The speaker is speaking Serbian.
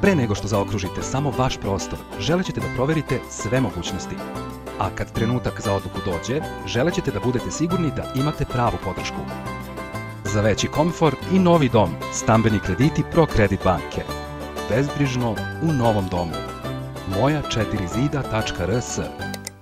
Pre nego što zaokružite samo vaš prostor, želećete da proverite sve mogućnosti. A kad trenutak za odluku dođe, želećete da budete sigurni da imate pravu podršku. Za veći komfor i novi dom, stambeni krediti ProKredit banke. Bezbrižno u novom domu. moja4zida.rs